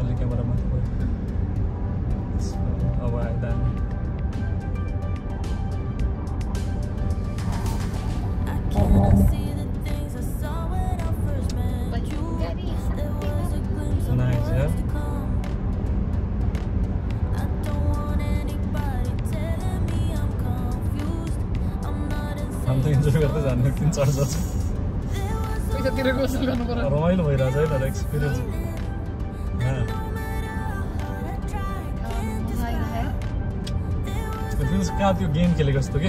अहिले क्यामेरा माथि भयो अब आयो दामी? हामी त इन्जोय गर्दै जानु गर्नु पर्यो रमाइलो भइरहेछ है तर एक्सपिरियन्स कहाँ त्यो गेम खेलेको जस्तो कि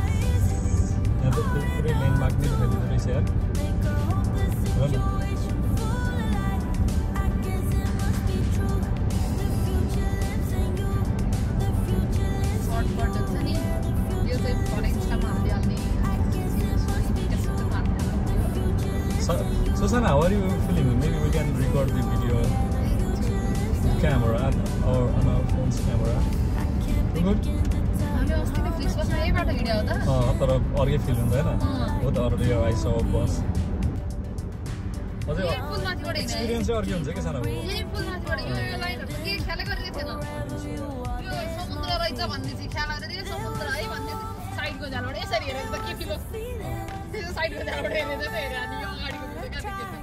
यहाँ त पुरै ल्यान्डमार्क नै खेलिँदो रहेछ यार। Camera or on our phone's camera. Good? तर अर्कै फिल हुँदैन। हो त अरू यो आइस बस अझै एक्सपिरियन्स चाहिँ अर्कै हुन्छ कि सानो समुद्र रहेछ भन्ने चाहिँ ख्याल आएर त्यो समुद्र है भन्ने साइडको झ्यालबाट यसरी हेरेर त के फिल साइडको झ्यालबाट हेरेर चाहिँ हेरेर अनि यो अगाडिको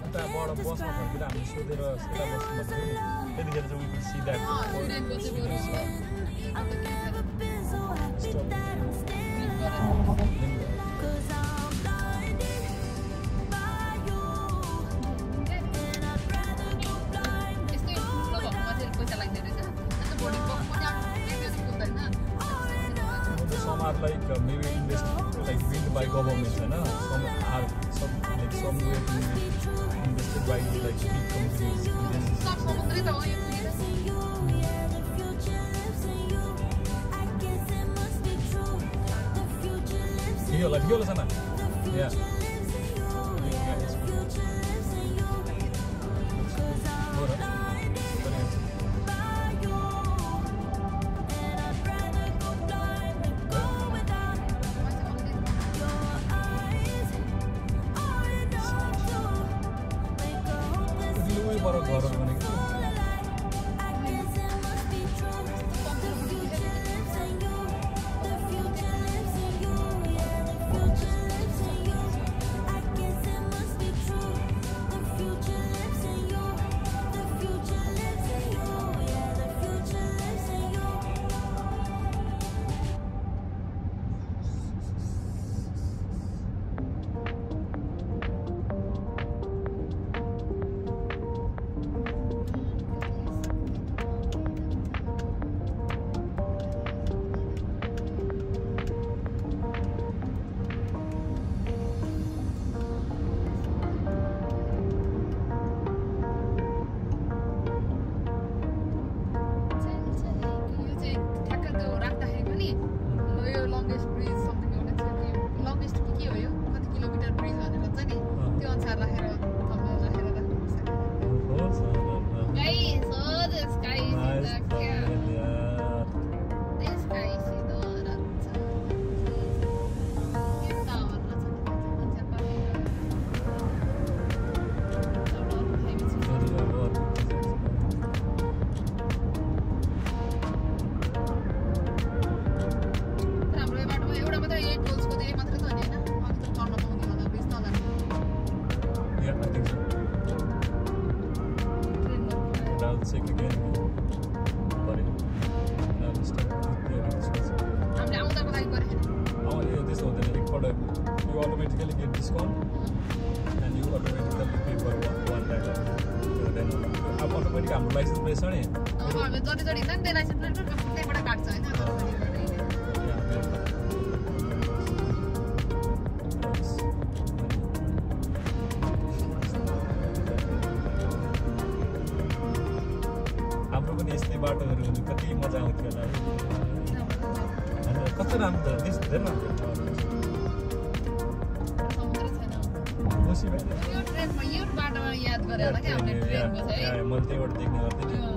अन्त बाट बसमा फर्केर हामी सोधेर सिधा बस्नु भएको थियो नि त्यतिखेर चाहिँ उयो सिधा अँ स्टुडेन्टको चाहिँ बरु अन्त के थियो यस्तै ठुलो भएकोमा चाहिँ पैसा लाग्दो रहेछ like uh, maybe invest like built by government, you know? Some are some like somewhere right to like speak companies. Viola. Yeah. Automatic हाम्रो लाइसेन्स नि जति जति नि त्यो प्लेट त्यहीँबाट काट्छ होइन हिँड्यो। हाम्रो पनि यस्तै बाटोहरू कति मजा आउँथ्यो होला कस्तो राम्रो धेरै राम्रो चाहिँ है मैले त्यहीबाट देख्ने गर्थेँ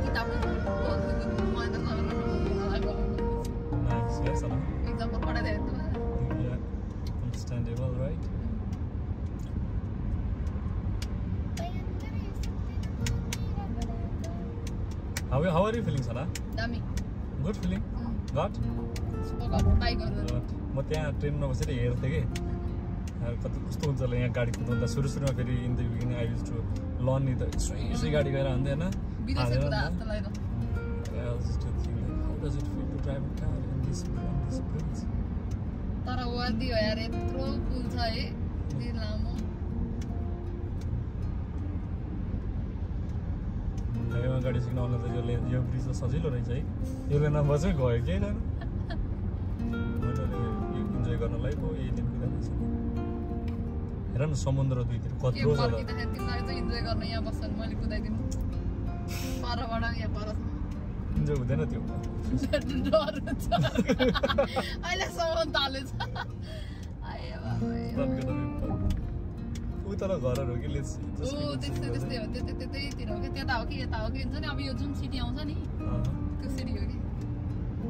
How, how are you feeling, Sana? दामी Good feeling? बाइकहरू Got. म त्यहाँ ट्रेनमा बसेर हेर्थेँ कि कति कस्तो हुन्छ होला यहाँ गाडी कुदाउँदा सुरु सुरुमा फेरि in the beginning I use to learn नि त सुई सुई गाडी गएर हुन्थ्यो होइन? तर वर्दी हो यार यत्रो पुल छ है लामो हाइवेमा गाडी सिक्न आउनु त यसले यो ब्रिज त सजिलो रहेछ है। यसले नम्बर चाहिँ गयो केही छैन मजाले इन्जोय गर्नलाई पो यही दिन कुदाएको छ हेर न समुद्र दुईतिर के कत्रो छ चाहिँ इन्जोय हुँदैन त्यो। डर छ उयो तल घरहरू हो कि लेट्स ओ त्यस्तै त्यस्तै हो त्यतै त्यतैतिर हो कि त्यता हो कि यता हो कि हुन्छ नि अब यो जुन सिटी आउँछ नि त्यो सिटी हो कि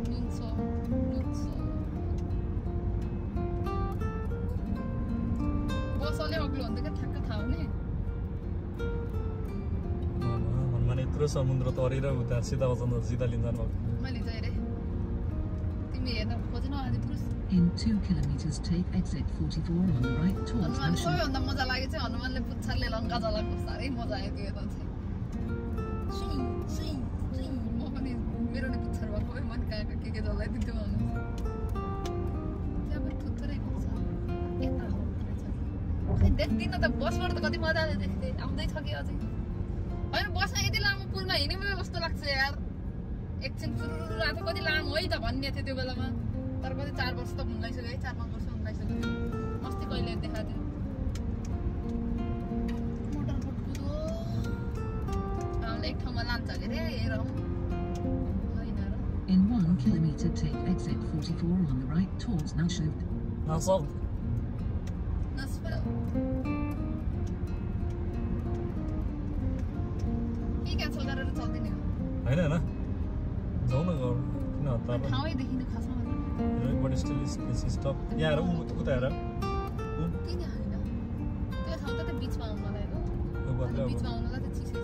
नुन्सो नुन्सो बस अलि अग्लो हुन्थ्यो क्या ठ्याक्क थाहा हुने मनमा नि यत्रो समुद्र तरेर उता सीता बजाउनु सीता लिन मैले तिमी हेर्न In 2 kilometers, take exit 44 on the right towards Hanuman. सबैभन्दा मजा लाग्यो चाहिँ हनुमानले पुच्छरले लङ्का जलाएको साह्रै मजा आयो त्यो हेर्दा चाहिँ। म पनि मेरो नि पुच्छर भएको है मन कहाँ कहाँ के के जलाइदिन्थ्यो भन्नु त्यहाँ पनि थुत्रै छ यता हो देख्दिनँ त बसबाट त कति मजाले देख्थेँ आउँदैछ कि अझै होइन बसमा यति लामो पुलमा हिँड्यो कस्तो लाग्छ यार एकछिन आएको कति लामो है त भन्ने थियो त्यो बेलामा तर कति चार वर्ष त हुनलाइसक्यो है चार पाँच वर्ष हुनलाइसक्यो अस्ति कहिले देखाएको थियो? एक ठाउँमा लान्छ अरे रे हेरौँ। होइन र। In 1 kilometer, take exit 44 on the right towards Nashua. सब नस्पेल के चल्दिने? होइन होइन। जाउँ न घर किन हतार? ठाउँै देखिनु खासमा। बट स्टिल स्टप यहाँ हेर ऊ उता हेर ऊ किन होइन त्यो ठाउँ त त्यो बिचमा आउनु मलाई हो ऊ अन्त भन्दै बिचमा आउनुलाई त चिसै छ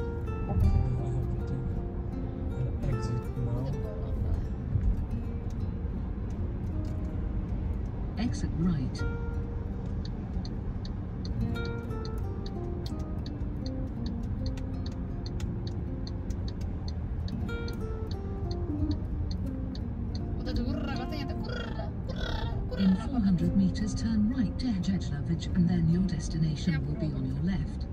एक्जिट नाउ Exit right. उता झुर्र 100 meters turn right to Hejezlovich and then your destination will be on your left.